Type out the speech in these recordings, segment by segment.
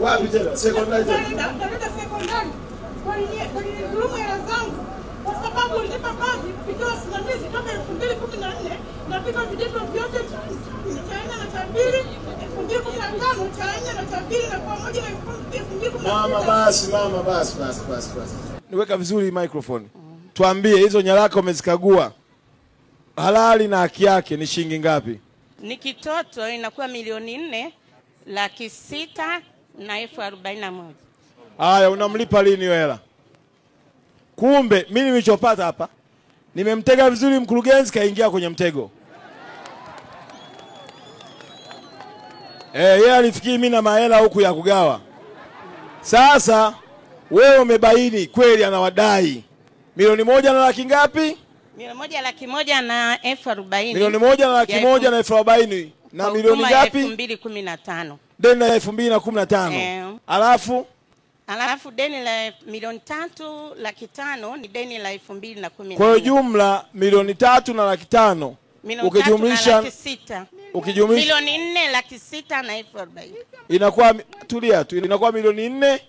Wapi tena? Sekondari tena. Dareda sekondari walidhulumu ya zangu kwa sababu nilipa kazi kupitia wasimamizi toka elfu mbili kumi na nne napika vyote cha nne na cha pili elfu mbili kumi na tano cha nne na cha pili na pamoja na elfu mbili kumi na Mama basi, mama basi, basi, basi, basi. Niweka vizuri microphone. Tuambie hizo nyaraka umezikagua. Halali na haki yake ni shilingi ngapi? ni kitoto inakuwa milioni nne laki sita na elfu arobaini na moja. Haya, unamlipa lini hiyo hela? Kumbe mimi nilichopata hapa, nimemtega vizuri mkurugenzi, kaingia kwenye mtego. Eh, yeye alifikiri mimi na mahela huku ya kugawa. Sasa wewe umebaini kweli anawadai milioni moja na laki ngapi? Milioni moja laki moja na elfu arobaini. Milioni moja na laki moja elfu- na elfu arobaini na milioni elfu ngapi? mbili kumi na tano. Deni la elfu mbili na kumi na tano. Eh. Alafu Alafu deni la milioni tatu laki tano ni deni la elfu mbili na kumi kwa hiyo jumla milioni tatu na laki tano ukijumlisha ukijumlisha Milioni nne laki sita na elfu arobaini. inakuwa tulia tu, inakuwa milioni nne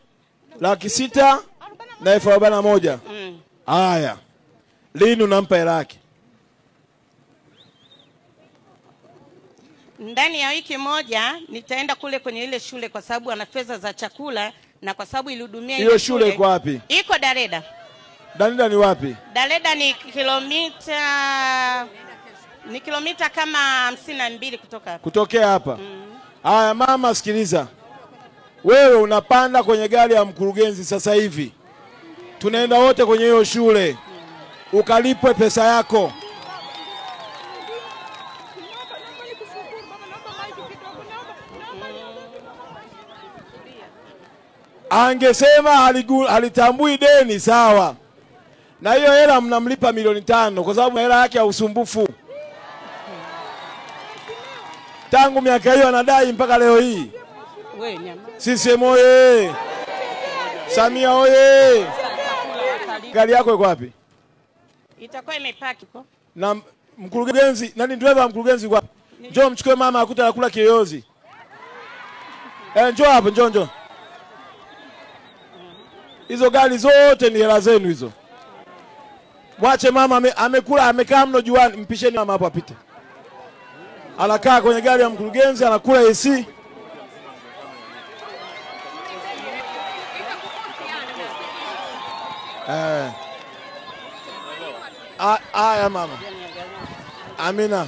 laki sita na elfu arobaini na moja. Mm. Lini unampa hela yake? Ndani ya wiki moja nitaenda kule kwenye ile shule kwa sababu ana fedha za chakula na kwa sababu ilihudumia Hiyo shule iko wapi? Iko Dareda. Dareda ni wapi? Dareda ni kilomita ni kilomita kama hamsini na mbili kutoka hapa. Kutokea hapa. Haya, mm. mama, sikiliza, wewe unapanda kwenye gari ya mkurugenzi sasa hivi, tunaenda wote kwenye hiyo shule, ukalipwe pesa yako. Angesema halitambui deni sawa, na hiyo hela mnamlipa milioni tano kwa sababu hela yake ya usumbufu. Tangu miaka hiyo anadai mpaka leo hii. CCM oye! Samia oye! Gari yako iko wapi? Itakuwa imepaki po. Na mkurugenzi nani, dereva wa mkurugenzi kwa? Njoo mchukue mama akuta anakula kiyoyozi. Eh, njoo hapo, njoo njoo. Hizo gari zote ni hela zenu hizo. Mwache mama ame, amekula amekaa mno juani, mpisheni mama hapo apite. Anakaa kwenye gari ya mkurugenzi anakula AC. Eh. A- Aya mama. Amina.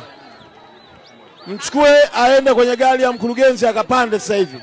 Mchukue aende kwenye gari ya mkurugenzi akapande sasa hivi.